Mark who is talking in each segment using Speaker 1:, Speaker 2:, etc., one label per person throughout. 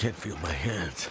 Speaker 1: can't feel my hands.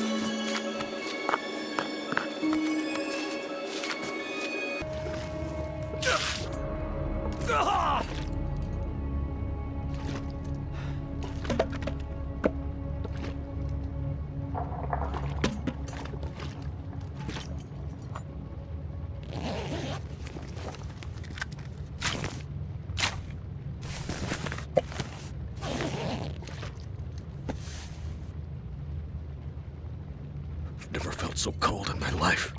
Speaker 1: so cold in my life.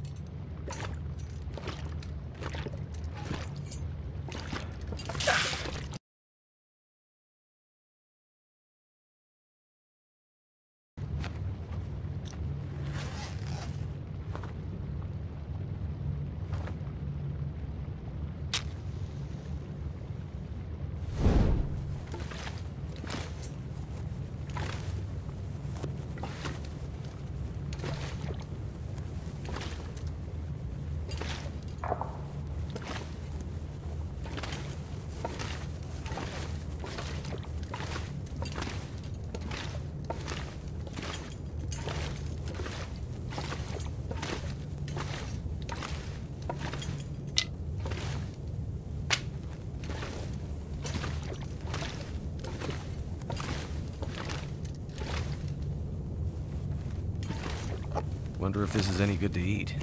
Speaker 1: Wonder if this is any good to eat.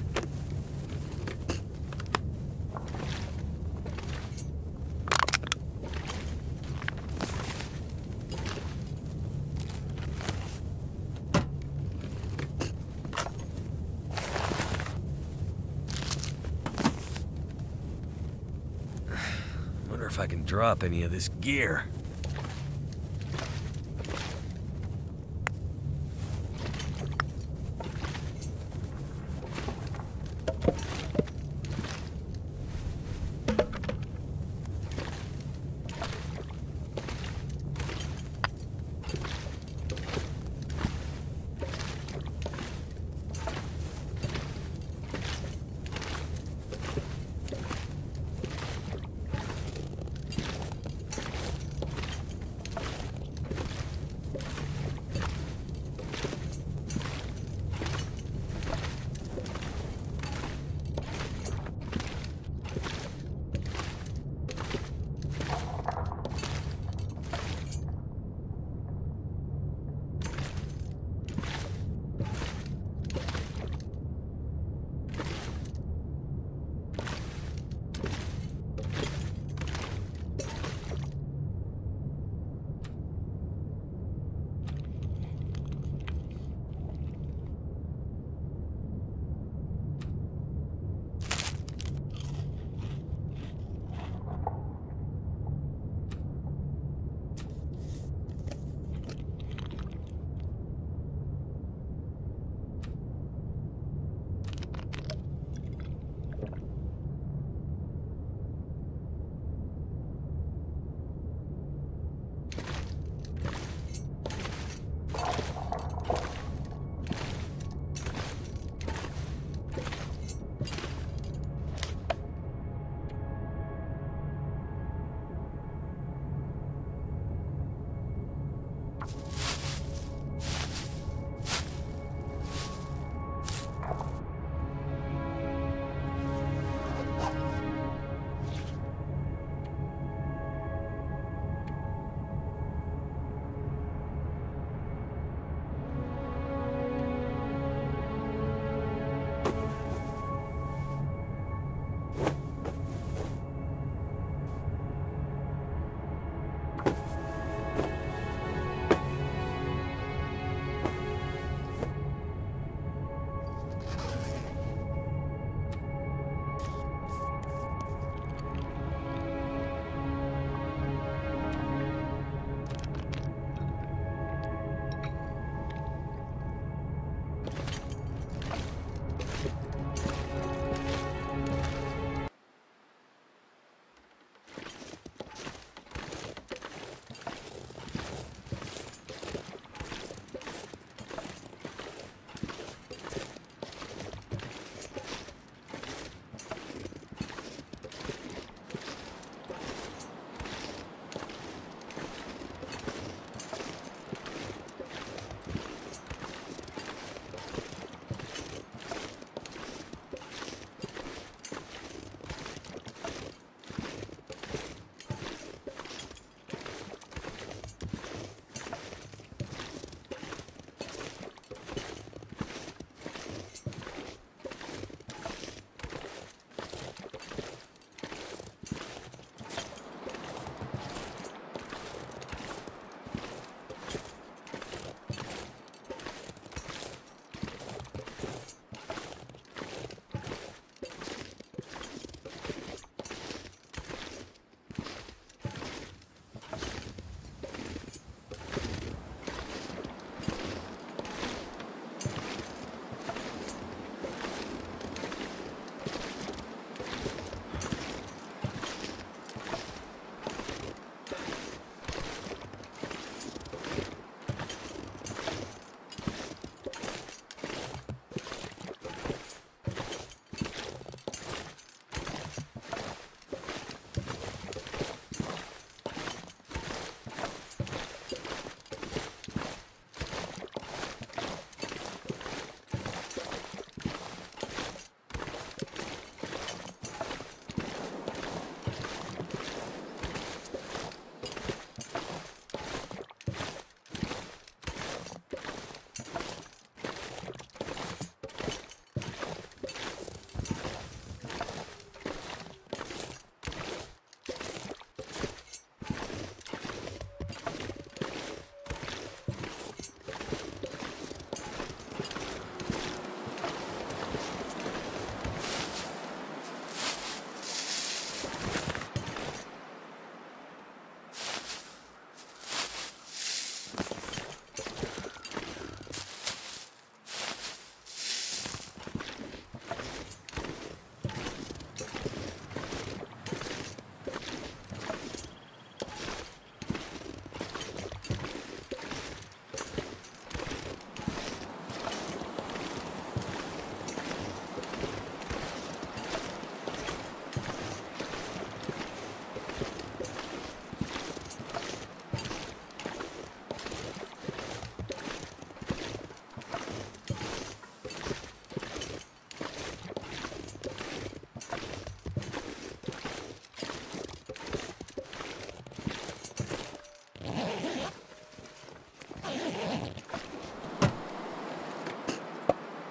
Speaker 1: Wonder if I can drop any of this gear.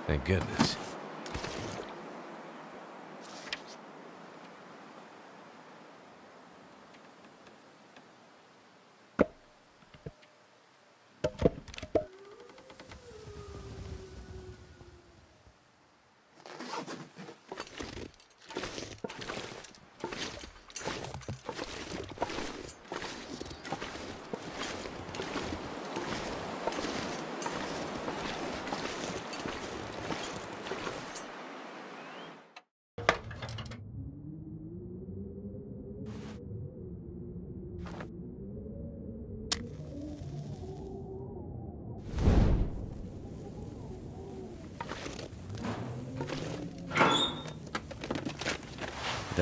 Speaker 1: Thank goodness.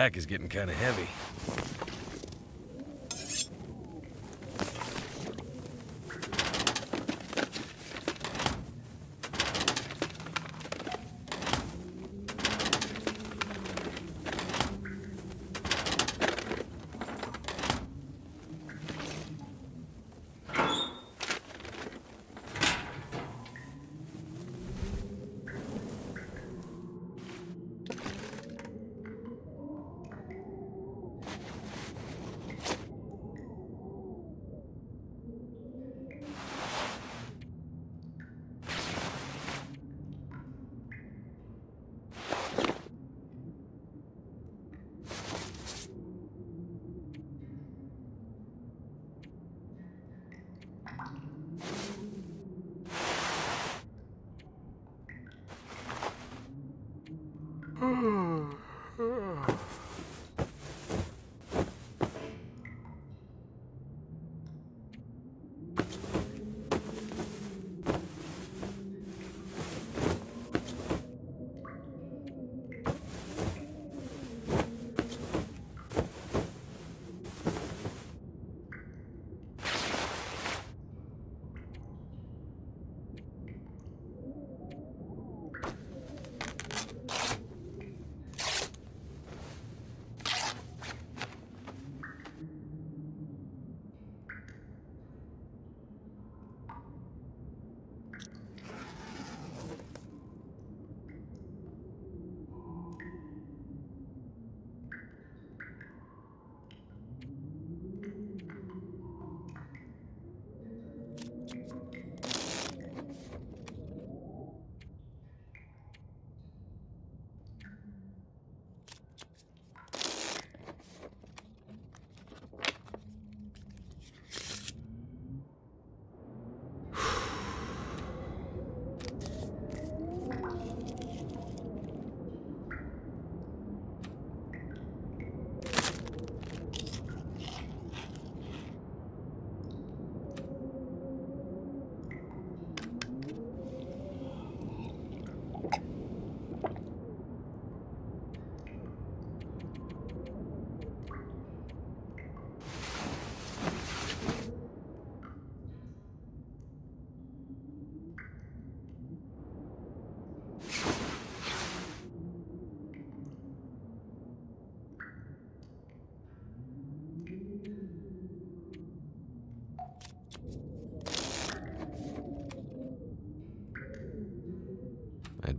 Speaker 1: Pack is getting kind of heavy.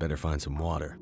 Speaker 1: Better find some water.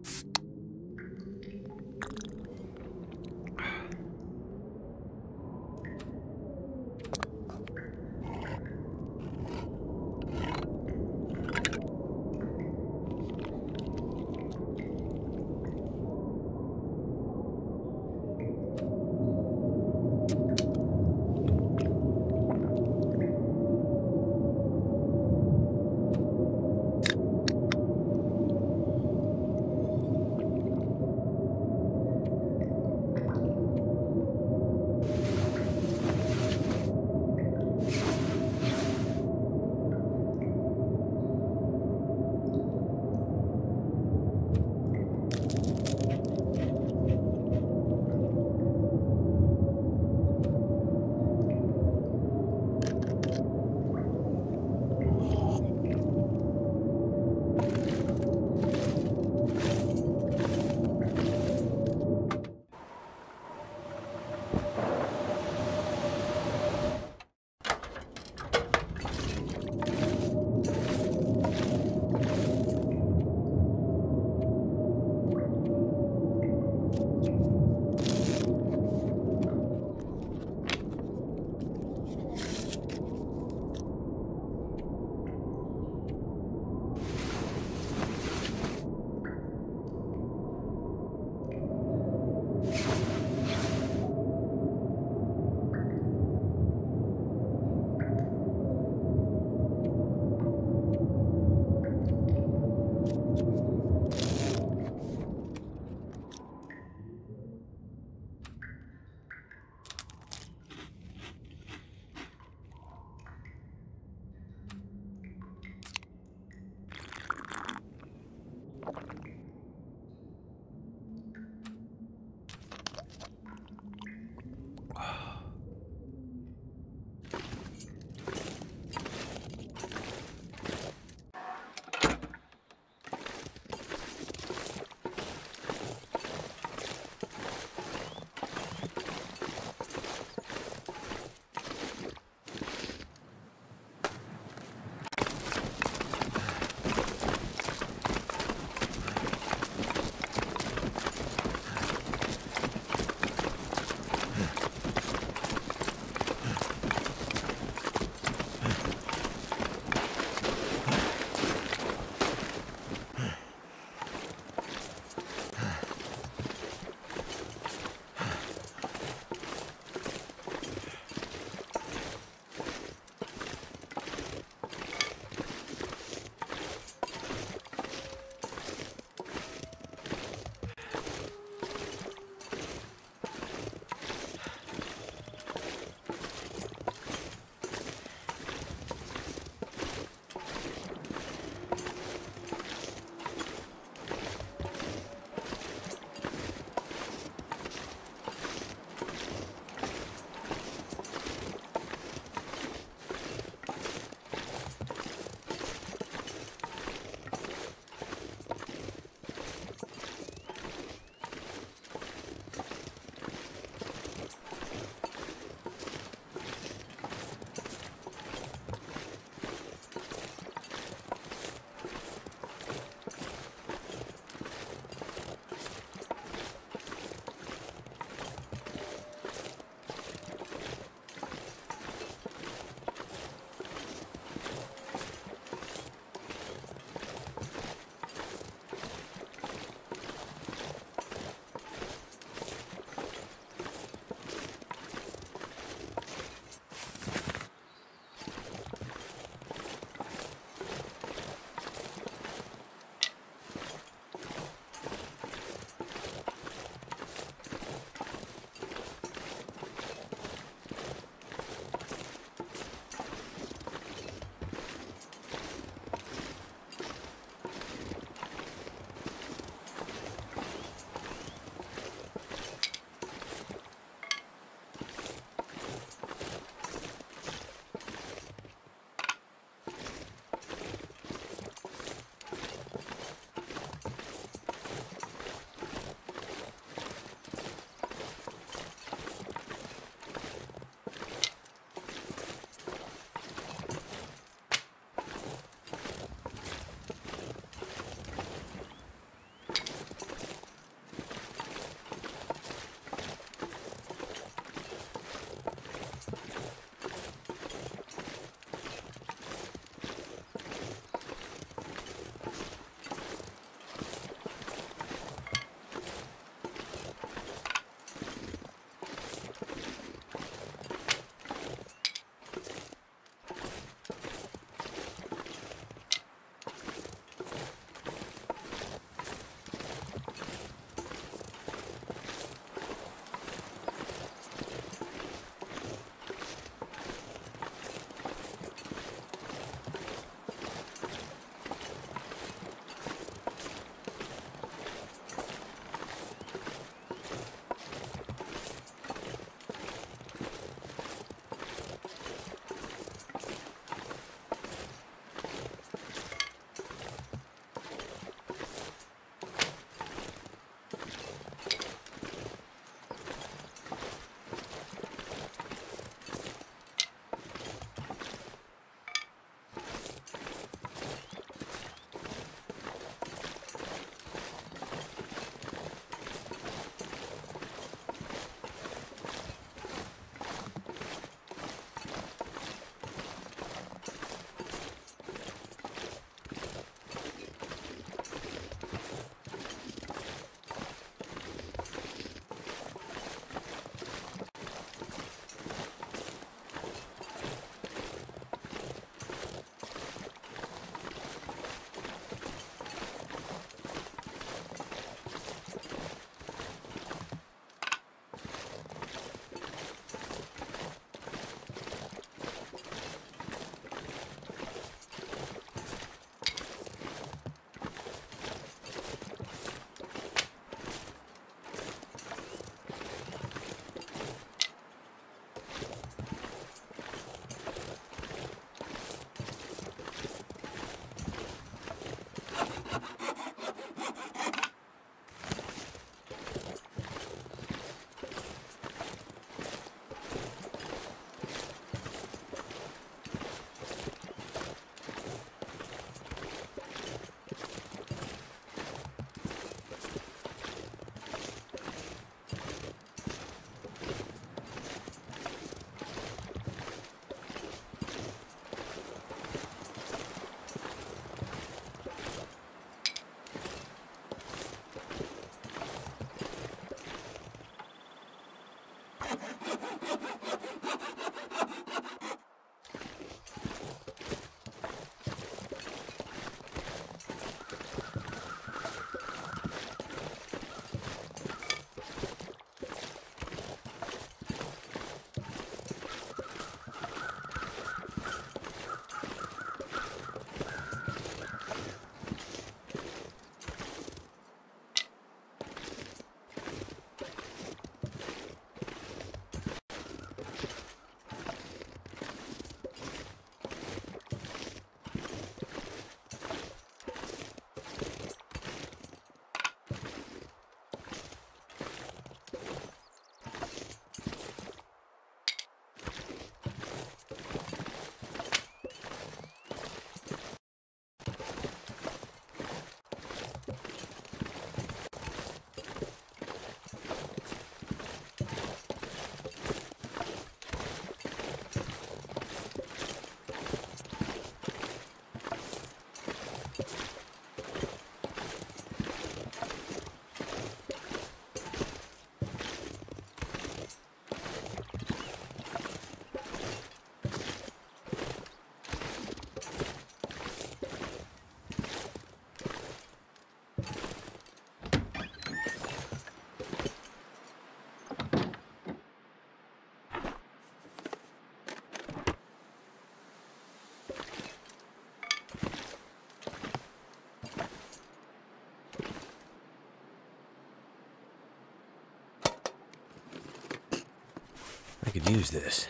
Speaker 1: Could use this.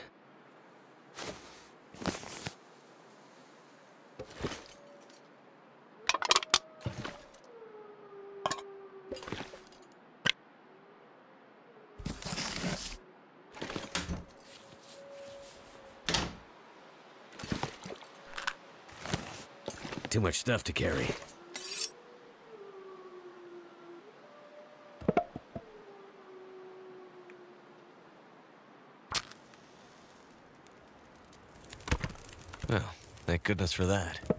Speaker 1: Too much stuff to carry. Goodness for that.